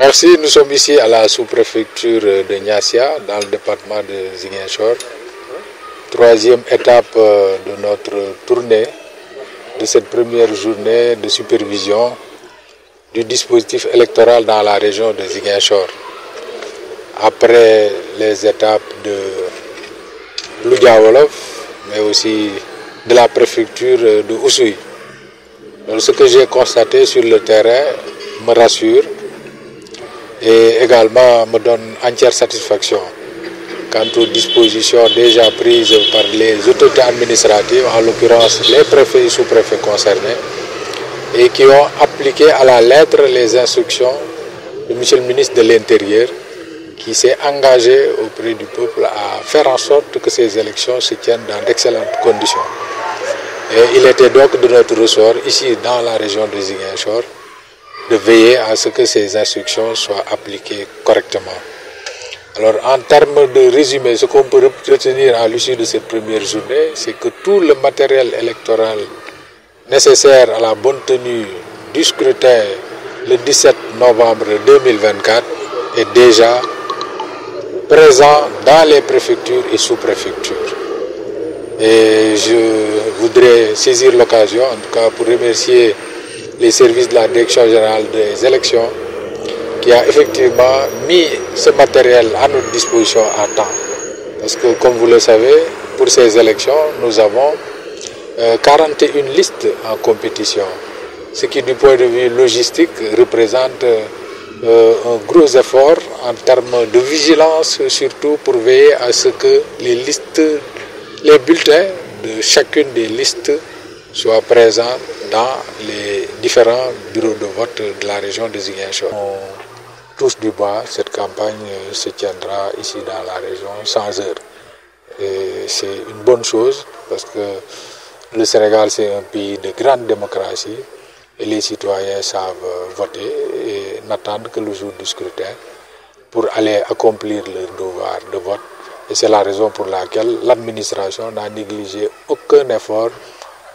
Merci, nous sommes ici à la sous-préfecture de Niassia, dans le département de Ziguinchor. Troisième étape de notre tournée de cette première journée de supervision du dispositif électoral dans la région de Ziguinchor. Après les étapes de Loudiawolof, mais aussi de la préfecture de Oussouy. Ce que j'ai constaté sur le terrain me rassure et également me donne entière satisfaction quant aux dispositions déjà prises par les autorités administratives, en l'occurrence les préfets et sous-préfets concernés, et qui ont appliqué à la lettre les instructions de M. le ministre de l'Intérieur, qui s'est engagé auprès du peuple à faire en sorte que ces élections se tiennent dans d'excellentes conditions. Et il était donc de notre ressort, ici dans la région de Ziguinchor, de veiller à ce que ces instructions soient appliquées correctement. Alors en termes de résumé, ce qu'on peut retenir à l'issue de cette première journée, c'est que tout le matériel électoral nécessaire à la bonne tenue du scrutin le 17 novembre 2024 est déjà présent dans les préfectures et sous-préfectures. Et je voudrais saisir l'occasion, en tout cas, pour remercier les services de la Direction générale des élections qui a effectivement mis ce matériel à notre disposition à temps. Parce que, comme vous le savez, pour ces élections, nous avons euh, 41 listes en compétition, ce qui, du point de vue logistique, représente euh, un gros effort en termes de vigilance, surtout pour veiller à ce que les listes, les bulletins de chacune des listes soient présents dans les différents bureaux de vote de la région de Ziguinchor. On touche du bois, cette campagne se tiendra ici dans la région sans heure. Et c'est une bonne chose parce que le Sénégal c'est un pays de grande démocratie et les citoyens savent voter et n'attendent que le jour du scrutin pour aller accomplir leur devoir de vote. Et c'est la raison pour laquelle l'administration n'a négligé aucun effort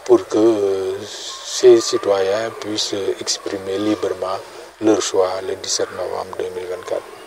pour que euh, ces citoyens puissent exprimer librement leur choix le 17 novembre 2024.